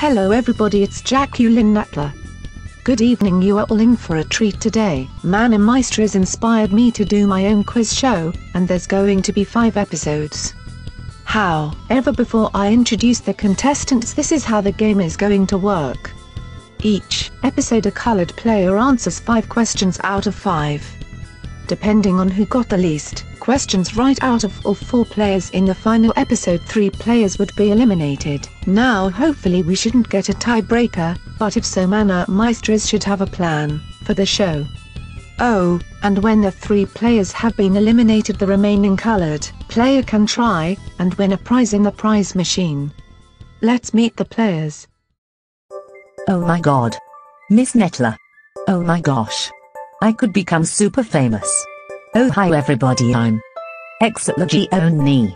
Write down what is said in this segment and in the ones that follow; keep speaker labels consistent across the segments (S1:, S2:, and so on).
S1: Hello everybody it's Jacqueline Natla. Good evening you are all in for a treat today. Manor has inspired me to do my own quiz show, and there's going to be 5 episodes. How? Ever before I introduce the contestants this is how the game is going to work. Each episode a colored player answers 5 questions out of 5. Depending on who got the least questions right out of all 4 players in the final episode 3 players would be eliminated. Now hopefully we shouldn't get a tiebreaker, but if so Manor Mystries should have a plan for the show. Oh, and when the three players have been eliminated the remaining colored player can try, and win a prize in the prize machine. Let's meet the players.
S2: Oh my god. Miss Natla. Oh my gosh. I could become super famous. Oh hi everybody I'm Excella Gionne.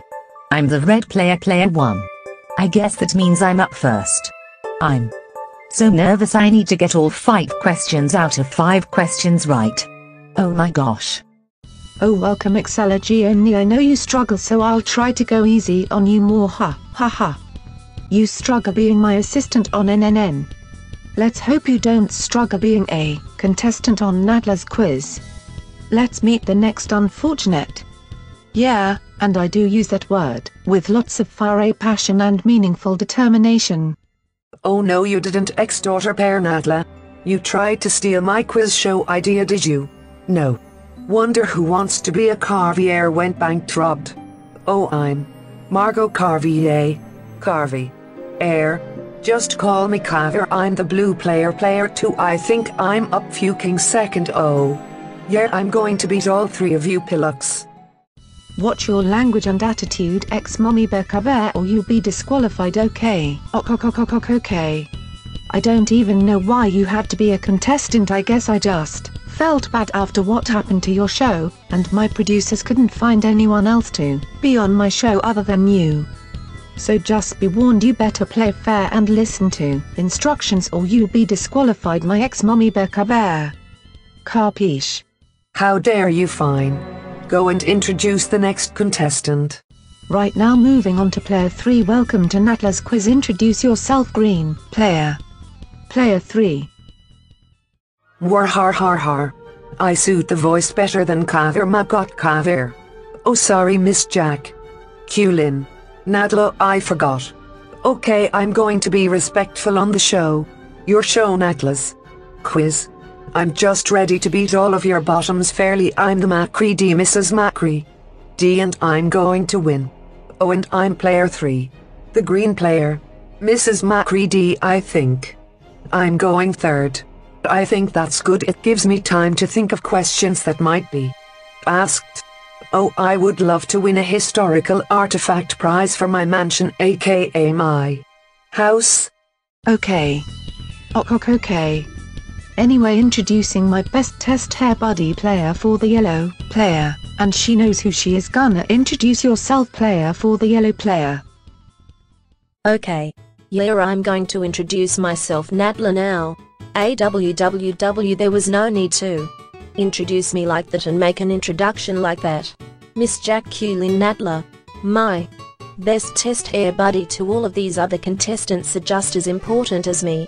S2: I'm the red player player 1. I guess that means I'm up first. I'm so nervous I need to get all 5 questions out of 5 questions right. Oh my gosh.
S1: Oh welcome Excella Gionne I know you struggle so I'll try to go easy on you more ha ha ha. You struggle being my assistant on NNN. Let's hope you don't struggle being a contestant on Natla's quiz. Let's meet the next unfortunate. Yeah, and I do use that word, with lots of fire passion and meaningful determination.
S3: Oh no you didn't ex-daughter pair Natla. You tried to steal my quiz show idea did you? No. Wonder who wants to be a Carvier went bankrupt. Oh I'm Margot Carvier. Carvey. Air. Just call me Carver I'm the blue player player 2 I think I'm up fucking second oh. Yeah I'm going to beat all three of you pillocks.
S1: Watch your language and attitude ex mommy Becca or you'll be disqualified okay. Ok ok ok ok okay. I don't even know why you had to be a contestant I guess I just felt bad after what happened to your show, and my producers couldn't find anyone else to be on my show other than you. So just be warned you better play fair and listen to instructions or you'll be disqualified my ex-mommy Bear. Carpiche.
S3: How dare you fine. Go and introduce the next contestant.
S1: Right now moving on to player 3 welcome to Natla's quiz introduce yourself green player. Player 3.
S3: War har har har. I suit the voice better than Kaver Magot Kaver. Oh sorry Miss Jack. Kulin. Nadlo I forgot. Okay I'm going to be respectful on the show. Your show Natlas. Quiz. I'm just ready to beat all of your bottoms fairly I'm the Macready Mrs. Macri. D and I'm going to win. Oh and I'm player 3. The green player. Mrs. Macready I think. I'm going third. I think that's good it gives me time to think of questions that might be asked. Oh I would love to win a historical artifact prize for my mansion aka my house.
S1: Okay. Ok ok okay. Anyway introducing my best test hair buddy player for the yellow player, and she knows who she is gonna introduce yourself player for the yellow player.
S4: Okay. Yeah I'm going to introduce myself Natla now. AWWW there was no need to introduce me like that and make an introduction like that. Miss Jacqueline Natla. My best test hair buddy to all of these other contestants are just as important as me.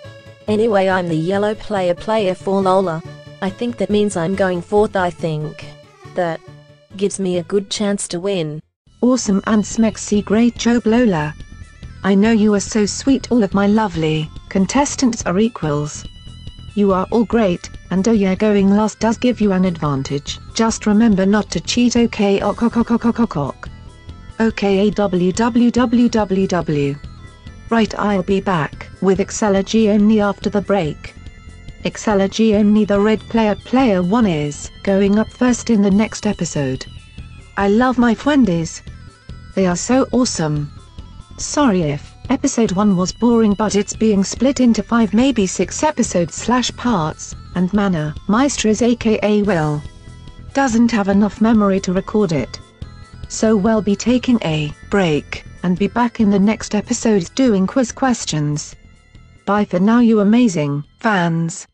S4: Anyway I'm the yellow player player for Lola. I think that means I'm going fourth I think. That gives me a good chance to win.
S1: Awesome and smexy great job Lola. I know you are so sweet all of my lovely contestants are equals. You are all great, and oh yeah going last does give you an advantage. Just remember not to cheat okay ok ok ok ok ok ok ok. Okay www. Right I'll be back with only after the break. Only the red player player 1 is going up first in the next episode. I love my friendies. They are so awesome. Sorry if episode 1 was boring but it's being split into 5 maybe 6 episodes slash parts, and Manor Mystries aka Will doesn't have enough memory to record it. So we'll be taking a break and be back in the next episode doing quiz questions. Bye for now you amazing fans.